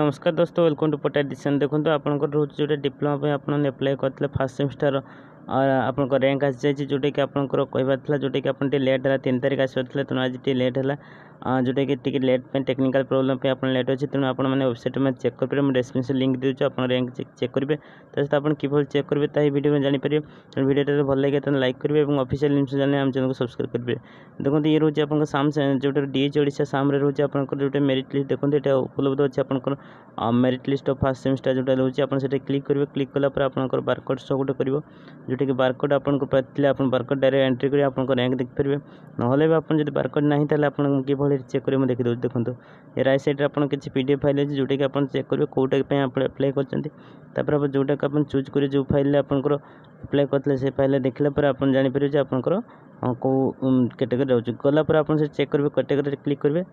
নমস্কার দোস্ত welcome to Potter ডিসন দেখুন আপনার রয়েছে যেটা ডিপ্লোমা আপনি আপ্লাই করলে ফার্স্ট সেমিস্টার और आपको रैंक आस जाए जोटा कि आपको जो जोटा लेट है तीन तारीख आस आज टी लेट है जोटा कि टी लेट टेक्निकल प्रोब्लम आपने लेट अच्छे तेनाली आप वेबसाइट में चेक करेंगे मुझे डिस्क्रिप्सन लिंक दे रैंक चेक करेंगे तो सहित आप कि चेक करेंगे तो भिड में जापारे भिडियो भले लगे तो लाइक करेंगे और अफिशियाल जिनस जानने आम चैनल को सब्सक्राइब करेंगे देखो ये रोज आप जो डीएच ओडा सामने रोज आप जो मेरीट लिस्ट देखते ये उपलब्ध अच्छे आप merit list of first semester जो रोचे आप क्लिक करेंगे क्लिक कालापर आप बारकोड सो गोटे कर जो जोटा कि बारकोड आपको पाते आप बारकोड डायरेक्ट एंट्री कर आप रैंक देखिए ना आपड़ी बारकोड ना तो आप किभर चेक कर देखिए देखो ये रईट सैड किसी पी डी एफ फाइल अच्छी जोटा कि आप चेक करेंगे कौटापी आप एप्लाई करतापर आप जोटा आप चूज करेंगे जो फाइल आप अप्लाई करते फाइल देखला आप जापर जो आपंकर कौन कैटेगरी रोच गलापर आप चेक करेंगे कैटेगरी क्लिक करेंगे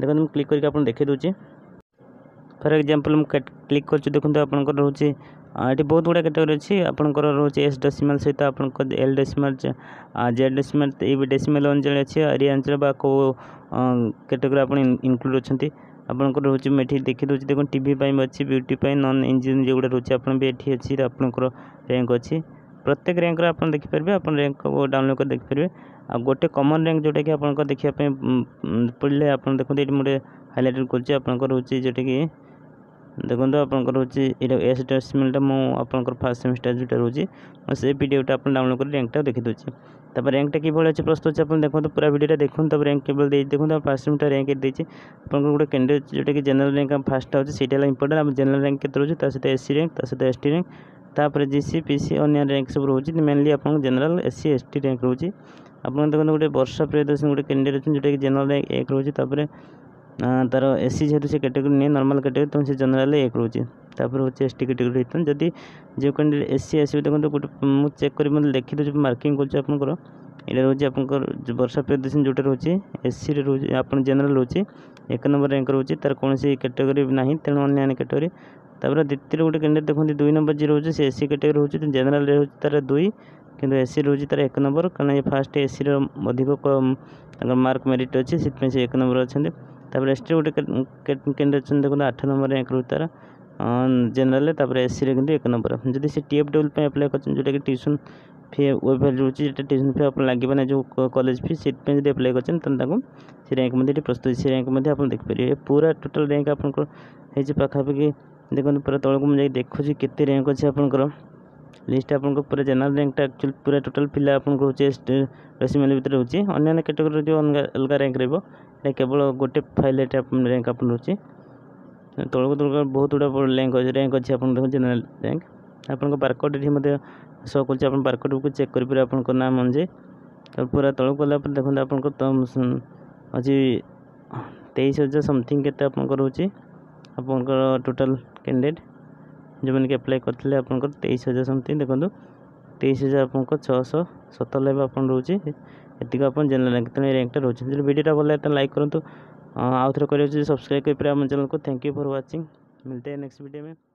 देखते क्लिक करके देखे फर एक्जामपल मुझ क्लिक कर देखो आप रोचे ଏଠି ବହୁତ ଗୁଡ଼ାଏ କାଟାଗୋରୀ ଅଛି ଆପଣଙ୍କର ରହୁଛି ଏସ୍ ଡେସିମାଲ୍ ସହିତ ଆପଣଙ୍କ ଏଲ୍ ଡେସିମାଲ୍ ଜେଡ୍ ଡେସିମାଲ୍ ଏଇ ବି ଡେସିମାଲ୍ ଅଞ୍ଚଳ ଅଛି ଏରିଆ ଅଞ୍ଚଳ ବା କେଉଁ କାଟାଗୋରୀ ଆପଣ ଇନକ୍ଲୁଡ଼୍ ଅଛନ୍ତି ଆପଣଙ୍କର ରହୁଛି ମୁଁ ଏଠି ଦେଖିଦେଉଛି ଦେଖନ୍ତୁ ଟିଭି ପାଇଁ ଅଛି ବିୟୁଟି ପାଇଁ ନନ୍ ଇଞ୍ଜିନିୟରିଂ ଯେଉଁଗୁଡ଼ା ରହୁଛି ଆପଣ ବି ଏଠି ଅଛି ଆପଣଙ୍କର ର୍ୟାଙ୍କ ଅଛି ପ୍ରତ୍ୟେକ ର୍ୟାଙ୍କର ଆପଣ ଦେଖିପାରିବେ ଆପଣ ର୍ୟାଙ୍କ ଡାଉନଲୋଡ଼୍ କରି ଦେଖିପାରିବେ ଆଉ ଗୋଟେ କମନ୍ ର୍ୟାଙ୍କ ଯେଉଁଟାକି ଆପଣଙ୍କ ଦେଖିବା ପାଇଁ ପଡ଼ିଲେ ଆପଣ ଦେଖନ୍ତୁ ଏଠି ମୁଁ ଗୋଟେ ହାଇଲାଇଟ୍ କରୁଛି ଆପଣଙ୍କର ରହୁଛି ଯେଉଁଟାକି ଦେଖନ୍ତୁ ଆପଣଙ୍କର ହେଉଛି ଏଇଟା ଏସ୍ ସିମିଲଟା ମୁଁ ଆପଣଙ୍କର ଫାର୍ଷ୍ଟ ସେମିଷ୍ଟାର୍ ଯେଉଁଟା ରହୁଛି ମୁଁ ସେ ଭିଡ଼ିଓଟା ଆପଣ ଡାଉନଲୋଡ଼୍ କରି ର୍ୟାଙ୍କଟା ଦେଖିଦେଉଛି ତାପରେ ର୍ୟାଙ୍କଟା କିଭଳି ଅଛି ପ୍ରସ୍ତୁତ ଅଛି ଆପଣ ଦେଖନ୍ତୁ ପୁରା ଭିଡ଼ିଓଟା ଦେଖନ୍ତୁ ତାପରେ ର୍ୟାଙ୍କ କେବଳ ଦେଇଛି ଦେଖନ୍ତୁ ଆମ ଫାର୍ଷ୍ଟ ସେମିଷ୍ଟାର ର୍ୟାଙ୍କ ଦେଇଛି ଆପଣଙ୍କର ଗୋଟେ କ୍ୟାଣ୍ଡିଡେଟ୍ ଯେଉଁଟାକି ଜେନେରାଲ୍ ର୍ୟାଙ୍କ ଆମ ଫାର୍ଷ୍ଟଟା ହେଉଛି ସେଇଟା ହେଲା ଇମ୍ପୋର୍ଟାଣ୍ଟ ଆମ ଜେନେରାଲ୍ ର୍ୟାଙ୍କ କେତେ ରହୁଛି ତା ସହିତ ଏସ୍ ସି ର୍ୟାଙ୍କ ତା ସହିତ ଏସ୍ ଟି ର୍ୟାଙ୍କ ତାପରେ ଜି ସି ପି ସି ଅନ୍ୟ ର୍ୟାଙ୍କ ସବୁ ରହୁଛି ମେନ୍ଲି ଆପଣଙ୍କ general S C S T rank ରହୁଛି ଆପଣ ଦେଖନ୍ତୁ ଗୋଟେ ବର୍ଷା ପ୍ରିୟଦର୍ଶନ ଗୋଟେ କ୍ୟାଣ୍ଡିଡେଟ୍ ଅଛନ୍ତି ଯେଉଁଟାକି ଜେନେରାଲ୍ ର୍ୟାଙ୍କ ଏକ ରହୁଛି ତାପରେ তার এসি যেহেতু সে ক্যাটেগরি নেই নর্মাল ক্যাটেগরি তেমন সে জেনারেলে এক রয়েছে তারপরে হচ্ছে এসটি ক্যাটেগরি হইতাম যদি যে ক্যান্ডিডেট এসি আসবে তখন তো গোটে মু চেক করি মধ্যে দেখি দেছি মার্কিং করছে আপনার এটা রয়েছে আপনার বর্ষা প্রিয়দর্শন যেটা রয়েছে এসসি রয়েছে আপনার জেনারেল রয়েছে এক নম্বর র্যাঙ্ক রয়েছে তার কোণী ক্যাটেগরি না তেমন অন্যান্য ক্যাটেগরি তাপরে দ্বিতীয় গোটে ক্যান্ডিডেট দেখুন দুই নম্বর যে রয়েছে সে এসসি ক্যাটেগরি রয়েছে জেনারেল রয়েছে তার দুই কিন্তু এসি রয়েছে তার এক নম্বর কারণ এ ফার্স্ট এসির অধিক তাঙ্কর মার্ক মেরিট ଅଛି ସେଥିପାଇଁ ସେ ଏକ ନମ୍ବର ଅଛନ୍ତି ତା'ପରେ ଏସ୍ଟିରେ ଗୋଟେ କ୍ୟାଣ୍ଡିଡ଼େଟ୍ ଅଛନ୍ତି ଦେଖନ୍ତୁ ଆଠ ନମ୍ବରରେ ର୍ୟାଙ୍କ୍ ରହୁଛି ତା'ର ଜେନେରାଲ୍ରେ ତା'ପରେ ଏସ୍ସିରେ କିନ୍ତୁ ଏକ ନମ୍ବର ଯଦି ସେ ଟି ଏଫ୍ ଡବ୍ଲ୍ୟୁ ପାଇଁ ଆପ୍ଲାଏ କରିଛନ୍ତି ଯେଉଁଟାକି ଟ୍ୟୁସନ୍ ଫି ୱେଭର୍ ରହୁଛି ଯେଉଁଟା ଟ୍ୟୁସନ୍ ଫି ଆପଣ ଲାଗିବ ନା ଯେଉଁ କଲେଜ୍ ଫି ସେଥିପାଇଁ ଯଦି ଆପ୍ଲାଏ କରିଛନ୍ତି ତାହେଲେ ତାଙ୍କୁ ସେ ର୍ୟାଙ୍କ୍ ମଧ୍ୟ ଏଠି ପ୍ରସ୍ତୁତି ସେ ର୍ୟାଙ୍କ୍ ମଧ୍ୟ ଆପଣ ଦେଖିପାରିବେ ପୁରା ଟୋଟାଲ୍ ର୍ୟାଙ୍କ୍ ଆପଣଙ୍କର ହେଇଛି ପାଖାପାଖି ଦେଖନ୍ତୁ ପୁରା ତଳକୁ ମୁଁ ଯାଇ ଦେଖୁଛି କେତେ ର୍ୟାଙ୍କ୍ ଅଛି ଆପଣଙ୍କର লিষ্ট আপনার পুরা জেনারেল র্যাঙ্কটা একচুয়ালি পুরা টোটাল পিলা আপনার হচ্ছে ডেসিমাল ভিতরে হচ্ছে অন্যান্য ক্যাটেগোরি যে অলগা র্যাঙ্ক রহব এটা কেবল গোটে ফাইলটা র্যাঙ্ক আপনার রয়েছে তলক তলক বহুত গুড়া র্যাঙ্ক আছে র্যাঙ্ক আছে আপনার জেনারেল র্যাঙ্ক আপনার বারকোড এটি মধ্যে শো করছে আপনার বারকোডকে চেক করে পারে আপনার নাম অনুযায়ী পুরা তলক গলাপরে দেখুন আপনার ଅଛି ତେଇଶ ହଜାର ସମଥିଙ୍ଗ କେତେ ଆପଣଙ୍କର ରହୁଛି ଆପଣଙ୍କର ଟୋଟାଲ୍ କ୍ୟାଣ୍ଡିଡ଼େଟ୍ ଯେଉଁମାନେ କି ଆପ୍ଲାଏ କରିଥିଲେ ଆପଣଙ୍କର ତେଇଶ ହଜାର ସମଥିଙ୍ଗ ଦେଖନ୍ତୁ ତେଇଶ ହଜାର ଆପଣଙ୍କ ଛଅଶହ ସତାନବେ ଆପଣ ରହୁଛି ଏତିକି ଆପଣ ଜେନେରାଲ୍ ର୍ୟାଙ୍କ୍ ତେଣୁ ଏ ର୍ୟାଙ୍କ୍ଟା ରହୁଛି ଯଦି ଭିଡ଼ିଓଟା ଭଲ ଲାଗିଲା ଲାଇକ୍ କରନ୍ତୁ ଆଉ ଥରେ କରିବାକୁ ସବସ୍କ୍ରାଇब କରିପାରିବେ ଆମ ଚ୍ୟାନେଲ୍କୁ ଥ୍ୟାଙ୍କ ୟୁ ଫର୍ ୱାଚିଂ मिलते हैं नेक्स्ट वीडियो में